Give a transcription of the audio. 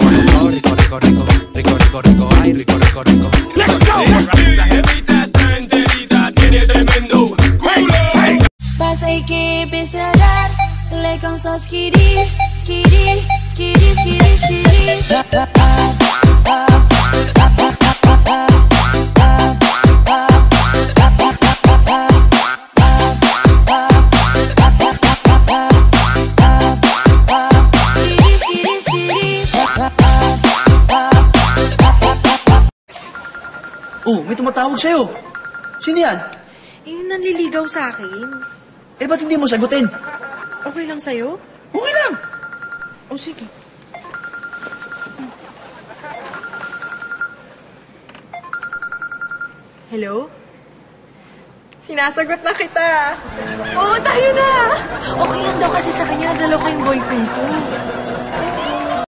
rico, rico, rico, rico, rico, ay, rico, rico, rico. Let's go. a que empezar, le con skiri, skiri, skiri. Oh, may tumatawag sa'yo. Sino yan? Eh, yung nanliligaw sa akin. Eh, ba't hindi mo sagutin? Okay lang sa'yo? Okay lang. O, sige. Hello? Sinasagot na kita. Oo, tayo na! Okay lang daw kasi sa kanya, dalawa ko yung boyfriend ko.